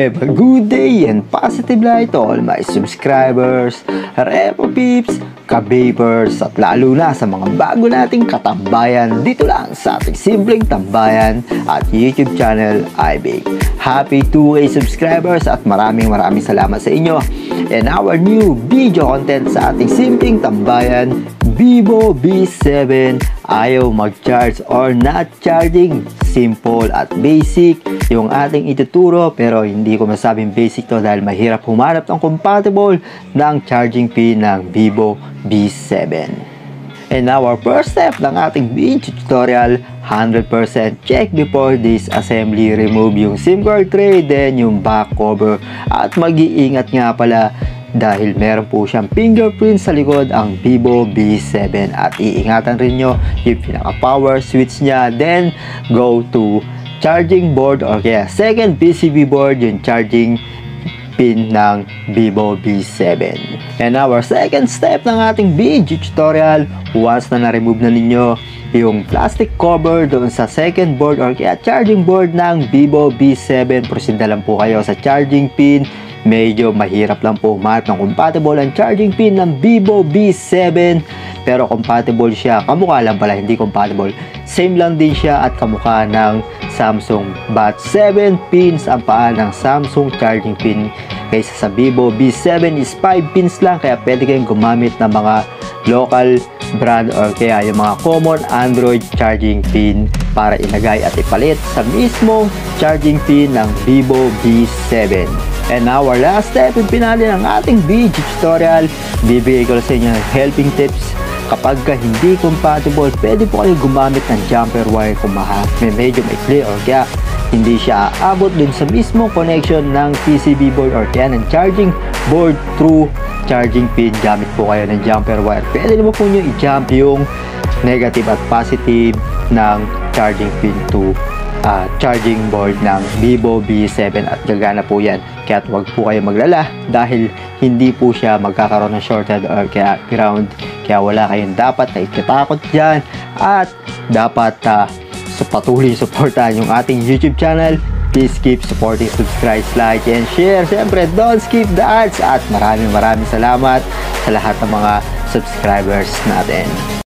Have a good day and positive light all my subscribers, Repo Peeps, Kabapers, at lalo na sa mga bago nating katambayan dito lang sa ating simpleng tambayan at YouTube channel iBake. Happy 2K subscribers at maraming maraming salamat sa inyo. And our new video content sa ating simpleng tambayan, Vivo B7 ayaw mag-charge or not charging. Simple at basic yung ating ituturo pero hindi ko masabing basic to dahil mahirap humanap ng compatible ng charging pin ng Vivo B7. And now our first step ng ating video tutorial, 100% check before this assembly, remove yung SIM card tray, then yung back cover. At mag-iingat nga pala dahil meron po siyang fingerprint sa likod ang Vivo B7 at iingatan rin nyo yung pinaka power switch niya then go to charging board or kaya second PCB board yung charging pin ng Vivo B7. And our second step ng ating video tutorial, once na na-remove na ninyo yung plastic cover doon sa second board or kaya charging board ng Vivo B7, proceed na lang po kayo sa charging pin. Medyo mahirap lang po humanap ng compatible ang charging pin ng Vivo B7 pero compatible siya. Kamukha lang pala hindi compatible. Same lang din siya at kamukha ng Samsung but 7 pins ang paa ng Samsung charging pin kaysa sa Vivo B7 is 5 pins lang kaya pwede kayong gumamit ng mga local brand or kaya yung mga common Android charging pin para ilagay at ipalit sa mismong charging pin ng Vivo B7 And our last step, yung pinali ng ating video tutorial, bibigay ko sa inyo ng helping tips. Kapag ka hindi compatible, pwede po kayo gumamit ng jumper wire kung maha, may medyo maikli or kaya hindi siya aabot dun sa mismo connection ng PCB board or kaya ng charging board through charging pin. Gamit po kayo ng jumper wire. Pwede naman po nyo i-jump yung negative at positive ng charging pin to uh, charging board ng Vivo B7 at gagana po yan. Kaya huwag po kayo maglala dahil hindi po siya magkakaroon ng shorted or kaya ground. Kaya wala kayong dapat na itatakot dyan at dapat uh, patuloy supportahan yung ating YouTube channel. Please keep supporting, subscribe, like, and share. Siyempre, don't skip the ads at maraming maraming salamat sa lahat ng mga subscribers natin.